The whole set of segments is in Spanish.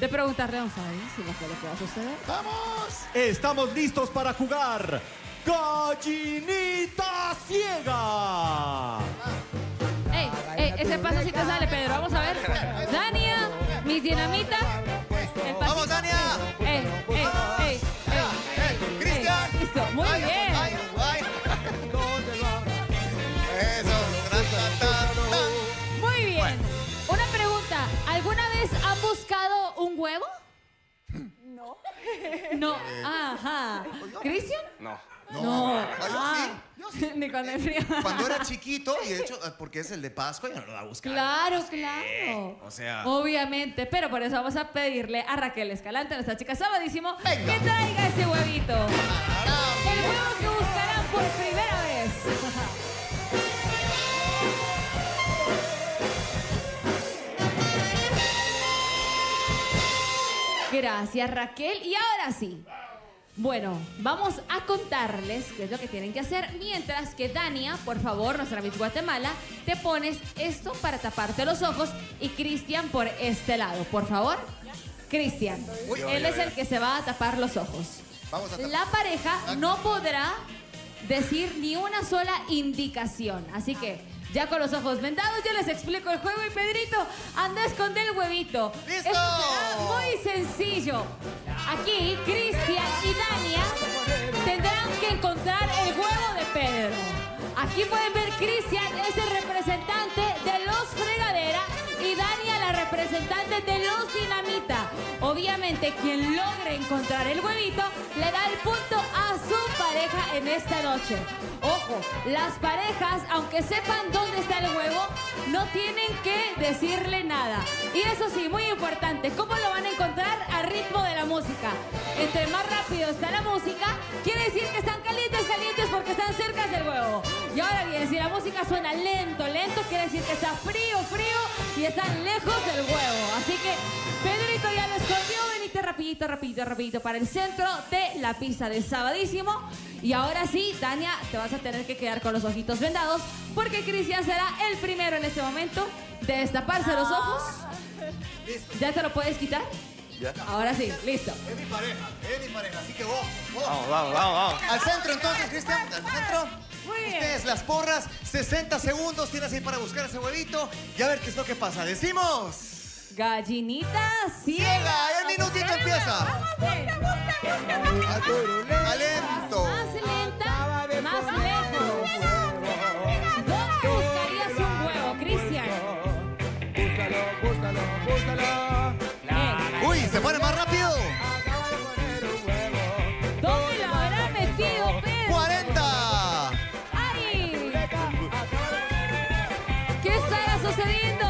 de preguntarle a don es lo que va a suceder. ¡Vamos! Estamos listos para jugar Gallinita Ciega. Ey, ey, ese paso sí te sale, Pedro. Vamos a ver. Dania, mis dinamitas. ¡Vamos, Dania! Ey, ey, ey, ey. ¡Eh, Cristian! Listo, muy bien. Muy bien. Una pregunta. ¿Alguna vez han buscado un huevo? No. No. Ajá. ¿Cristian? No. No. Ah, yo Ah. Ni cuando hay frío. Cuando era chiquito, y de hecho, eh, porque es el de Pascua, yo no lo va a buscar. Claro, claro. o sea. Obviamente, pero por eso vamos a pedirle a Raquel Escalante, nuestra chica sabadísimo, Venga. que traiga ese huevito. El huevo que buscarán Gracias, Raquel. Y ahora sí. Bueno, vamos a contarles qué es lo que tienen que hacer. Mientras que Dania, por favor, nuestra Miss Guatemala, te pones esto para taparte los ojos y Cristian por este lado, por favor. Cristian, él es el que se va a tapar los ojos. Vamos a tapar. La pareja no podrá decir ni una sola indicación. Así que ya con los ojos vendados, yo les explico el juego y Pedrito, anda a esconder el huevito. ¡Listo! Esto será muy sencillo. Aquí, Cristian y Dania tendrán que encontrar el huevo de Pedro. Aquí pueden ver, Cristian es el representante de los fregadera y Dania la representante de los dinamita. Obviamente, quien logre encontrar el huevito le da el punto a su pareja en esta noche. Ojo, las parejas, aunque sepan dónde está el huevo, no tienen que decirle nada. Y eso sí, muy importante, ¿cómo lo van a encontrar? Al ritmo de la música. Entre más rápido está la música, quiere decir que están calientes, calientes porque están cerca del huevo. Y ahora bien, si la música suena lento, lento, quiere decir que está frío, frío y están lejos del huevo. Así que Pedrito ya lo escondió, venite rapidito, rapidito, rapidito para el centro de la pista de Sabadísimo. Y ahora sí, Tania, te vas a tener que quedar con los ojitos vendados porque Cristian será el primero en este momento de destaparse los ojos. ¿Ya te lo puedes quitar? Ya. Ahora sí, listo. Es mi pareja, es mi pareja, así que vos, vos. Vamos, vamos, vamos, vamos. Al centro entonces, Cristian, al centro. Muy bien. Ustedes las porras, 60 segundos tienes ahí para buscar ese huevito y a ver qué es lo que pasa. Decimos. Gallinita ciega. Ciega, el minutito empieza. Alento. Uy, se pone más rápido. ¿Dónde lo habrá metido, Pedro? 40. ¡Ay! ¿Qué estará sucediendo?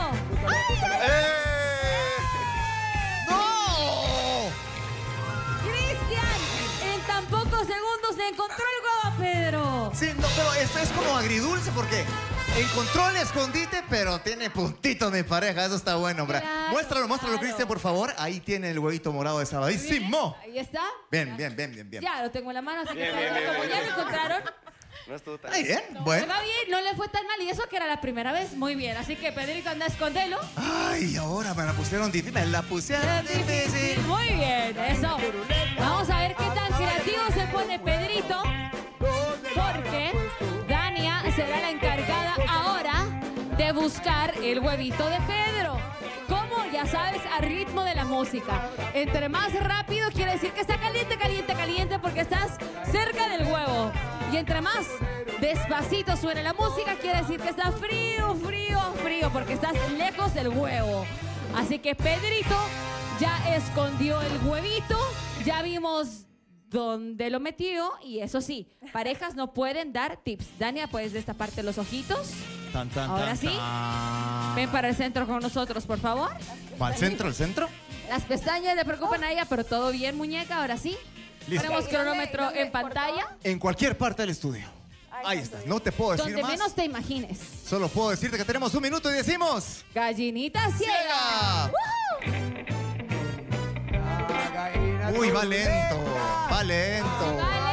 ¡Eh! ¡No! ¡Cristian! En tan pocos segundos le encontró el huevo a Pedro. Sí, no, pero esto es como agridulce porque encontró el escondite, pero tiene puntitos mi pareja. Eso está bueno, hombre. Claro, muéstralo, muéstralo, claro. Cristian, por favor. Ahí tiene el huevito morado de sabadísimo. Ahí está. Bien, bien, bien, bien, bien. Ya lo tengo en la mano, así que Bien, Pedro, bien, bien, como bien, ya lo encontraron, No estuvo tan Ahí bien, bueno. va bien, no le fue tan mal. Y eso que era la primera vez, muy bien. Así que Pedrito anda a esconderlo. Ay, ahora me la pusieron difícil. Me la pusieron difícil. Muy bien, eso. Vamos a ver qué tan creativo se pone Pedrito. Porque Dania será la encargada buscar el huevito de Pedro. Como ya sabes, a ritmo de la música. Entre más rápido quiere decir que está caliente, caliente, caliente porque estás cerca del huevo. Y entre más despacito suena la música quiere decir que está frío, frío, frío porque estás lejos del huevo. Así que Pedrito ya escondió el huevito, ya vimos dónde lo metió y eso sí, parejas no pueden dar tips. Dania, ¿puedes destaparte los ojitos? Tan, tan, Ahora tan, sí. tan. Ven para el centro con nosotros, por favor. ¿Al centro, al centro? Las pestañas le preocupan a ella, pero todo bien, muñeca, ahora sí. Listo. Tenemos cronómetro en pantalla. En cualquier parte del estudio. Ahí está. No te puedo decir Donde más. menos te imagines. Solo puedo decirte que tenemos un minuto y decimos. Gallinita ciega. Uy, va lento. Va lento. Va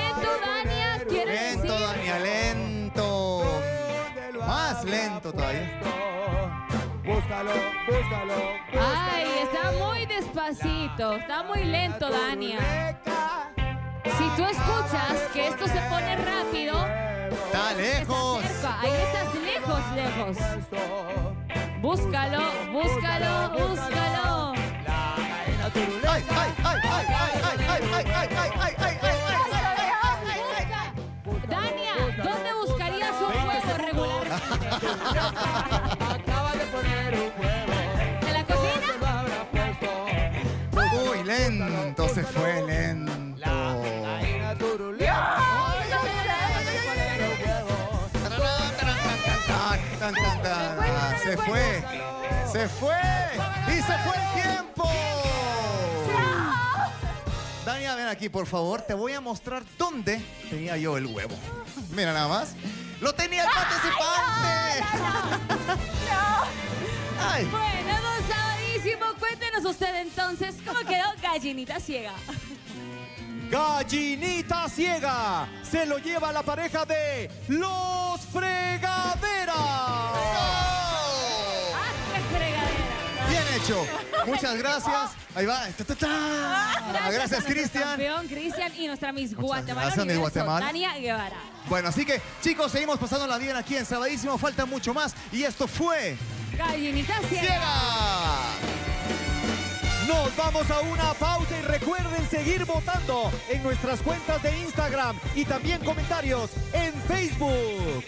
todavía. búscalo, búscalo, búscalo. Ay, está muy despacito. Está muy lento, Dania. Si tú escuchas que esto se pone rápido, Está lejos. Ahí estás lejos, lejos. Búscalo, búscalo, búscalo. Ay, ay, ay, ay, ay, ay, ay, ay, ay, Acaba de poner un huevo. ¿En la cocina? Uy, lento, se fue lento. Gallina. Ah, Se fue, se fue y se fue el tiempo. Dania, ven aquí, por favor. Te voy a mostrar dónde tenía yo el huevo. Mira nada más. ¡Lo tenía el participante! ¡Ay! Bueno, don Sabadísimo, cuéntenos usted entonces cómo quedó Gallinita Ciega. Gallinita ciega. Se lo lleva la pareja de los fregaderas. ¡Ah, qué fregadera! Bien hecho. Muchas gracias. Ahí va. Ta, ta, ta. a Gracias, Cristian. Campeón Cristian y nuestra Miss Guatemala. gracias, Miss Guatemala. Dania Guevara. Bueno, así que, chicos, seguimos pasando la bien aquí en Sabadísimo. Falta mucho más. Y esto fue. Gallinita Ciega. ¡Ciega! Nos vamos a una pausa y recuerden seguir votando en nuestras cuentas de Instagram y también comentarios en Facebook.